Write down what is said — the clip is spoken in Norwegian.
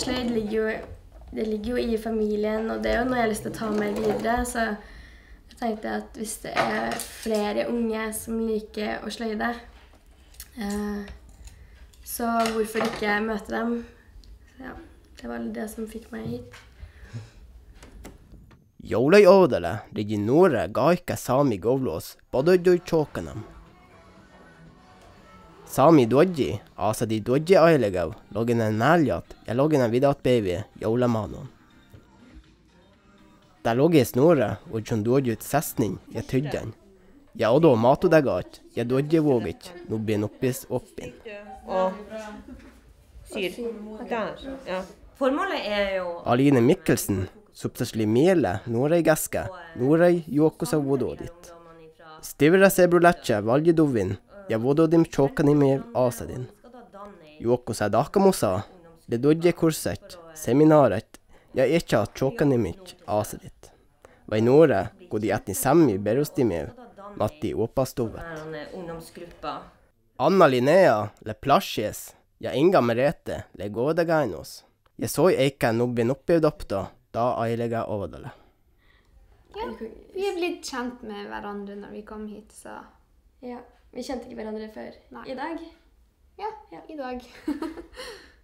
sløyd ligger jo, det ligger jo i familien, og det er jo noe jeg har lyst til å ta med videre. Så jeg tenkte at hvis det er flere unge som liker å sløyde, eh, så hvorfor ikke møte dem? Så ja, det var det som fikk meg hit. Joulai-odele ligger nore gaika sami govlos badodoi-chokanam. Sami dodji, asa di dodji ailegav, loginen mäljat ja loginen vidat baby joulamanon. Der lå i snore og chun dodjut sestning ja tydjan. Ja odo matodagat, jeg dodji vågit, nubbin oppis oppin. Og syr. Der. Ja. Formålet er jo Aline Mikkelsen, subtasli miele, norei Geske, norei jokosa vododit. Stivra se brulecce valjedovin, ja vododim chokanimi asadin. Jokosa dakamosa, le dodje kurset, seminaret, ja echa chokanimich asadit. Vai nore, godi etni semmi berostimiv, matti opastovet. Anna Linnea, le plasjes, ja Inga Merete, le godagainos. Jeg så eika nubbi noppiudopta, da ailega ovadale. Ja, vi er blitt kjent med hverandre når vi kom hit, så Ja, Vi kjente ikke hverandre før Nei. i dag. ja, i dag.